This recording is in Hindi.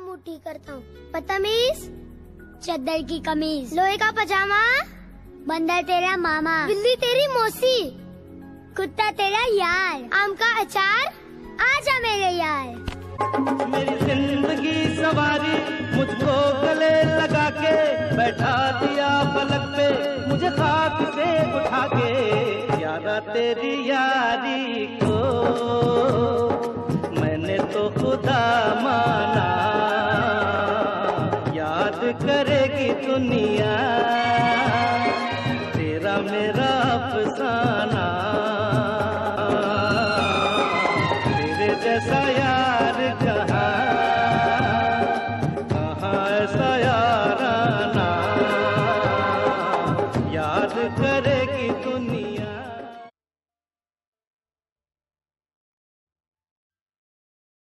मुट्ठी करता हूँ। बदतमीज चद्दर की कमीज। लोहे का पजामा? बंदर तेरा मामा। बिल्ली तेरी मौसी। कुत्ता तेरा यार। आम का अचार? आजा मेरे यार। मेरी ज़िंदगी सवारी मुझको गले लगा के बैठा दिया पलक पे, मुझे खाक से उठा के। यारा तेरी यारी को, मैंने तो खुदा बात करेगी दुनिया। तेरा मेरा अफसाना। तेरे जैसा यार कहा? कहाँ ऐसा यार याराना? याद करेगी दुनिया।